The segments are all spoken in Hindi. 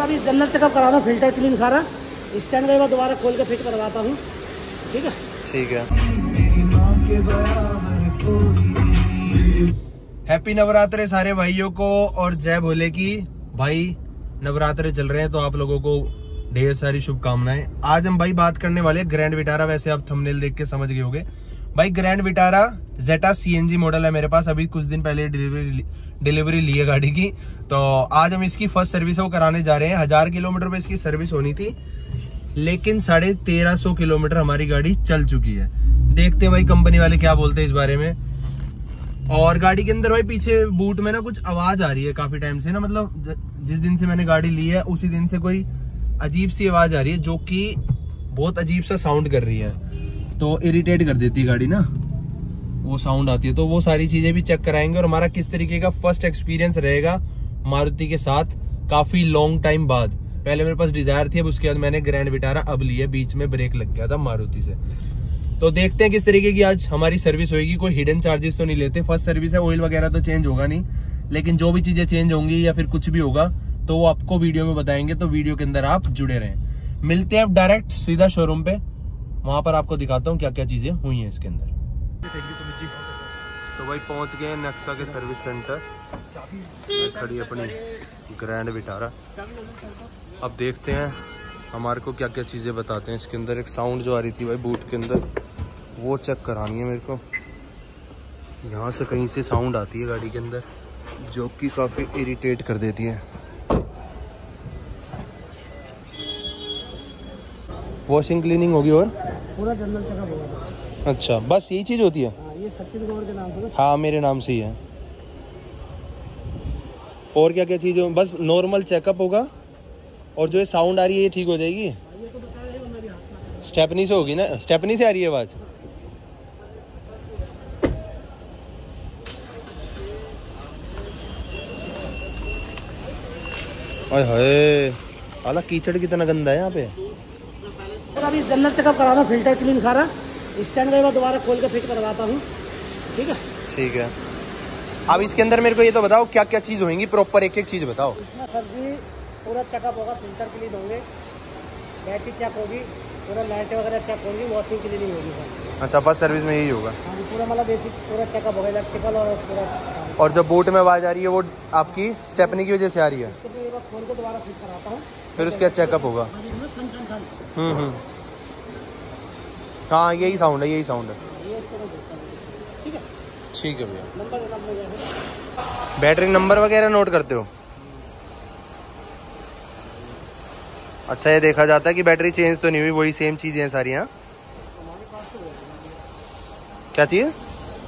और अभी जनरल चेकअप करा हूँ फ़िल्टर क्लीन सारा। स्टैंड का दोबारा खोल के फिट करवाता हूँ। ठीक है? ठीक है। हैप्पी नवरात्रे सारे भाइयों को और जय भोले की। भाई नवरात्रे चल रहे हैं तो आप लोगों को ढेर सारी शुभकामनाएँ। आज हम भाई बात करने वाले ग्रैंड विटारा वैसे आप थंबनेल देख के समझ गए होंगे। भाई grand Vitara Zeta CNG model है मेरे पास। अभी कुछ दिन पहले डिलीवरी डिलीवरी ली है गाड़ी की। तो आज हम इसकी फ़र्स्ट सर्विस वो कराने जा रहे हैं। हज़ार किलोमीटर पे इसकी सर्विस होनी थी, लेकिन साढ़े तेरह सौ किलोमीटर हमारी गाड़ी चल चुकी है। देखते हैं भाई कंपनी वाले क्या बोलते हैं इस बारे में। और गाड़ी के अंदर भाई, पीछे बूट में ना कुछ आवाज़ आ रही है काफ़ी टाइम से ना मतलब जिस दिन से मैंने गाड़ी ली है, उसी दिन से कोई अजीब सी आवाज़ आ रही है, जो कि बहुत अजीब सा साउंड कर रही है। तो इरिटेट कर देती है गाड़ी ना। वो साउंड आती है तो वो सारी चीज़ें भी चेक कराएँगे और हमारा किस तरीके का फ़र्स्ट एक्सपीरियंस रहेगा मारुति के साथ काफ़ी लॉन्ग टाइम बाद। पहले मेरे पास डिज़ायर थी, अब उसके बाद मैंने ग्रैंड विटारा अब लिया बीच में ब्रेक लग गया था मारुति से। तो देखते हैं किस तरीके की आज हमारी सर्विस होगी कोई हिडन चार्जेस तो नहीं लेते। फ़र्स्ट सर्विस है ऑयल वगैरह तो चेंज होगा नहीं, लेकिन जो भी चीज़ें चेंज होंगी या फिर कुछ भी होगा तो वो आपको वीडियो में बताएँगे तो वीडियो के अंदर आप जुड़े रहें। मिलते हैं आप डायरेक्ट सीधा शोरूम पे। वहाँ पर आपको दिखाता हूँ क्या क्या चीज़ें हुई हैं इसके अंदर। तो भाई पहुँच गए नेक्सा के सर्विस सेंटर। खड़ी अपनी ग्रैंड विटारा। अब देखते हैं, हमारे को क्या क्या चीज़ें बताते हैं इसके अंदर। एक साउंड जो आ रही थी भाई बूट के अंदर, वो चेक करानी है मेरे को। यहाँ से कहीं से साउंड आती है गाड़ी के अंदर, जो कि काफ़ी इरिटेट कर देती है। वॉशिंग क्लीनिंग होगी और? पूरा जनरल चेकअप होगा अच्छा बस यही चीज़ होती है? हाँ, ये सचिन कुमार के नाम से हाँ मेरे नाम से ही है। और क्या क्या चीज़ बस नॉर्मल चेकअप होगा। और जो ये साउंड आ रही है ये ठीक हो जाएगी? स्टेपनी से होगी ना? स्टेपनी से आ रही है आवाज़? ओए हाय आला कीचड़ कितना गंदा है यहाँ पे। और अभी जनरल चेकअप करा रहा फ़िल्टर क्लीन सारा स्टैंड का दोबारा खोल के फिट करवाता हूँ। ठीक है? ठीक है। अब इसके अंदर मेरे को ये तो बताओ क्या क्या चीज़ होगी? प्रॉपर एक एक चीज़ बताओ। इसमें सब्ज़ी पूरा चेकअप होगा फ़िल्टर क्लीन होंगे। बैटरी चेक होगी पूरा लाइटें वगैरह चेक होंगी वॉशिंग क्लीनिंग होगी सर। अच्छा फ़र्स्ट सर्विस में यही होगा। हाँ पूरा मतलब बेसिक पूरा चेकअप होगा इलेक्ट्रिकल और पूरा और जो बोट में आवाज़ आ रही है वो आपकी स्टेपनी की वजह से आ रही है? इसको फिर हूँ। उसके बाद चेकअप होगा। हम्म हम्म। हाँ यही साउंड है यही साउंड है। हूँ ठीक है भैया। बैटरी नंबर वगैरह नोट करते हो? अच्छा ये देखा जाता है कि बैटरी चेंज तो नहीं हुई वही सेम चीज़ें हैं सारी हाँ? क्या चीज़?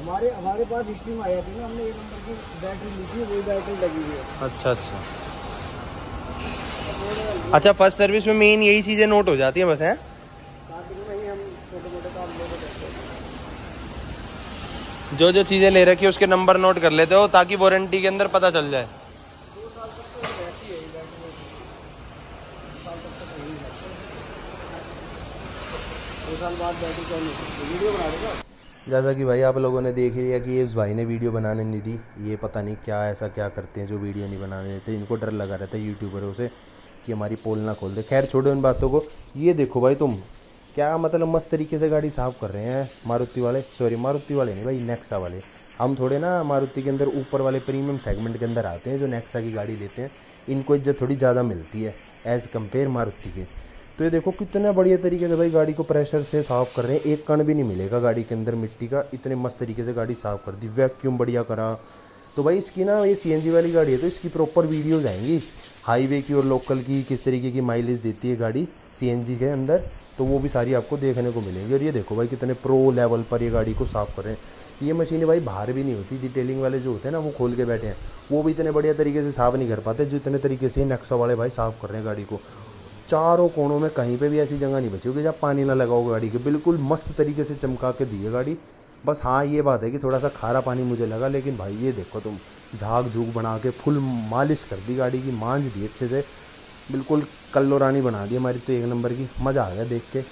हमारे हमारे पास हिस्ट्री में आया थी ना हमने एक नंबर की बैटरी ली थी वही बैटरी लगी हुई है। अच्छा अच्छा। अच्छा फ़र्स्ट सर्विस में मेन यही चीज़ें नोट हो जाती है बस, हैं? जो जो चीज़ें ले रखी है, उसके नंबर नोट कर लेते हो, ताकि वारंटी के अंदर पता चल जाए। जैसा कि भाई आप लोगों ने देख लिया कि ये उस भाई ने वीडियो बनाने नहीं दी। ये पता नहीं क्या ऐसा क्या करते हैं, जो वीडियो नहीं बनाने देते। इनको डर लगा रहता है यूट्यूबरों से। कि हमारी पोल ना खोल दे। खैर, छोड़ो इन बातों को। ये देखो भाई तुम, क्या मतलब मस्त तरीके से गाड़ी साफ़ कर रहे हैं? मारुति वाले? सॉरी मारुति वाले नहीं भाई नेक्सा वाले। हम थोड़े ना मारुति के अंदर ऊपर वाले प्रीमियम सेगमेंट के अंदर आते हैं, जो नेक्सा की गाड़ी लेते हैं। इनको इज़्ज़त थोड़ी ज़्यादा मिलती है एज़ कंपेयर मारुति के। तो ये देखो कितना बढ़िया तरीके से भाई गाड़ी को प्रेशर से साफ़ कर रहे हैं। एक कण भी नहीं मिलेगा गाड़ी के अंदर मिट्टी का। इतने मस्त तरीके से गाड़ी साफ़ कर दी। वैक्यूम बढ़िया करा। तो भाई इसकी ना ये सीएनजी वाली गाड़ी है तो इसकी प्रॉपर वीडियोज़ आएँगी हाईवे की और लोकल की किस तरीके की माइलेज देती है गाड़ी सीएनजी के अंदर तो वो भी सारी आपको देखने को मिलेंगी। और ये देखो भाई कितने प्रो लेवल पर ये गाड़ी को साफ़ कर ये मशीनें भाई बाहर भी नहीं होती डिटेलिंग वाले जो होते हैं ना, वो खोल के बैठे हैं। वो भी इतने बढ़िया तरीके से साफ़ नहीं कर पाते, जो इतने तरीके से नक्शा वाले भाई साफ़ कर रहे हैं गाड़ी को। चारों कोणों में कहीं पे भी ऐसी जगह नहीं बची होगी जहाँ पानी ना लगाओ गाड़ी के। बिल्कुल मस्त तरीके से चमका के दी है गाड़ी। बस हाँ ये बात है कि थोड़ा सा खारा पानी मुझे लगा, लेकिन भाई ये देखो तुम, झाग झूक बना के फुल मालिश कर दी गाड़ी की, मांझ दी अच्छे से। बिल्कुल कल्लो रानी बना दी हमारी तो एक नंबर की। मज़ा आ गया देख के।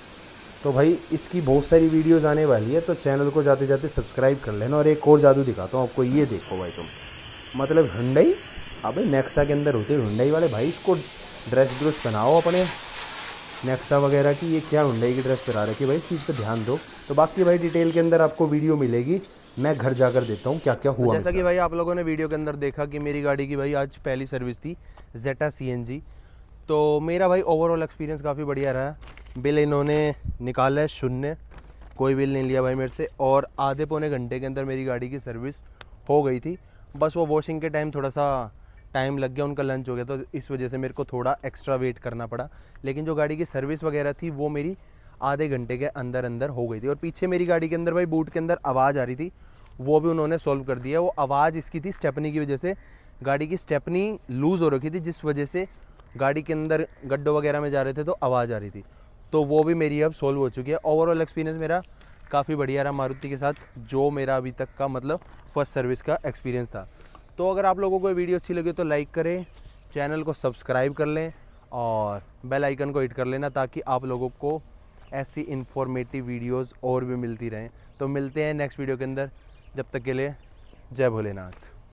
तो भाई, इसकी बहुत सारी वीडियोज़ आने वाली है तो चैनल को जाते जाते सब्सक्राइब कर लेना। और एक और जादू दिखाता हूँ आपको, ये देखो भाई तुम। मतलब हुंडई अबे नेक्सा के अंदर होते हुंडई वाले। भाई इसको ड्रेस व्रेस पहनाओ अपने। नेक्सा वगैरह की ये क्या हुंडई की ड्रेस पहना रखी है भाई? इस चीज़ पे ध्यान दो। तो बाकी भाई डिटेल के अंदर आपको वीडियो मिलेगी। मैं घर जाकर देता हूँ क्या क्या हुआ जैसा कि भाई आप लोगों ने वीडियो के अंदर देखा कि मेरी गाड़ी की भाई आज पहली सर्विस थी जेटा सी तो मेरा भाई ओवरऑल एक्सपीरियंस काफ़ी बढ़िया रहा। बिल इन्होंने निकाला है शून्य। कोई बिल नहीं लिया भाई मेरे से। और आधे पौने घंटे के अंदर मेरी गाड़ी की सर्विस हो गई थी। बस वो वॉशिंग के टाइम थोड़ा सा टाइम लग गया, उनका लंच हो गया तो इस वजह से मेरे को थोड़ा एक्स्ट्रा वेट करना पड़ा। लेकिन जो गाड़ी की सर्विस वगैरह थी, वो मेरी आधे घंटे के अंदर अंदर हो गई थी। और पीछे मेरी गाड़ी के अंदर भाई बूट के अंदर आवाज़ आ रही थी, वो भी उन्होंने सॉल्व कर दिया। वो आवाज़ इसकी थी स्टेपनी की वजह से। गाड़ी की स्टेपनी लूज़ हो रखी थी, जिस वजह से गाड़ी के अंदर गड्ढों वगैरह में जा रहे थे तो आवाज़ आ रही थी। तो वो भी मेरी अब सॉल्व हो चुकी है। ओवरऑल एक्सपीरियंस मेरा काफ़ी बढ़िया रहा मारुति के साथ, जो मेरा अभी तक का मतलब फ़र्स्ट सर्विस का एक्सपीरियंस था। तो अगर आप लोगों को वीडियो अच्छी लगी तो लाइक करें, चैनल को सब्सक्राइब कर लें और बेल आइकन को हिट कर लेना ताकि आप लोगों को ऐसी इन्फॉर्मेटिव वीडियोस और भी मिलती रहें। तो मिलते हैं नेक्स्ट वीडियो के अंदर। जब तक के लिए जय भोलेनाथ।